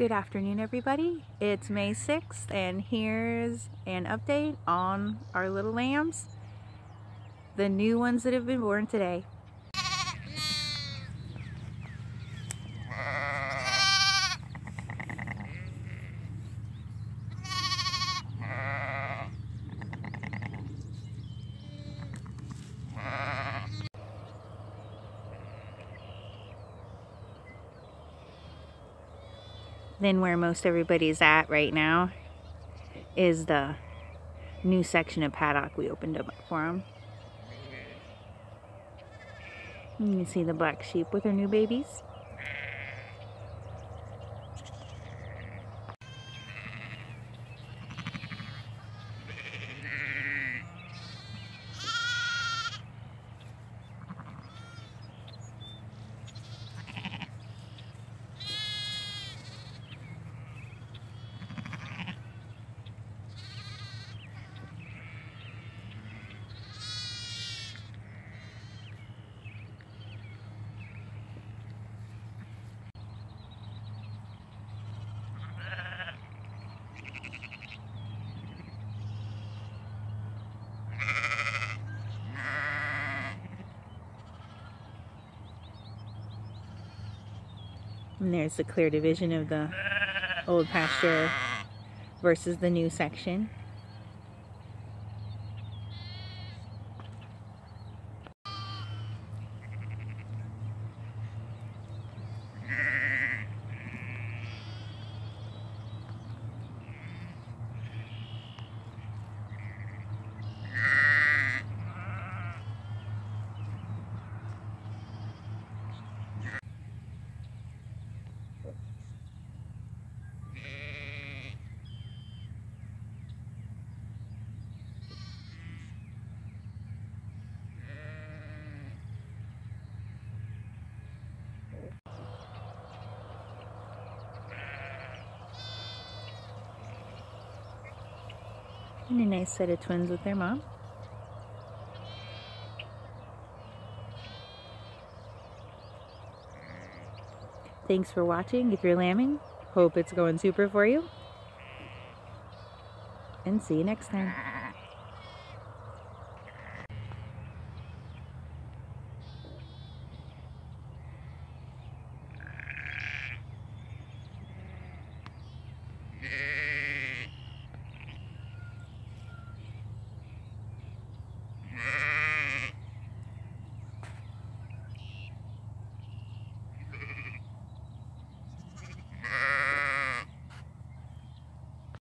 Good afternoon everybody. It's May 6th and here's an update on our little lambs. The new ones that have been born today. Then where most everybody's at right now is the new section of paddock we opened up for them. You can see the black sheep with her new babies. And there's the clear division of the old pasture versus the new section. And a nice set of twins with their mom. Thanks for watching. If you're lambing, hope it's going super for you. And see you next time. Yeah.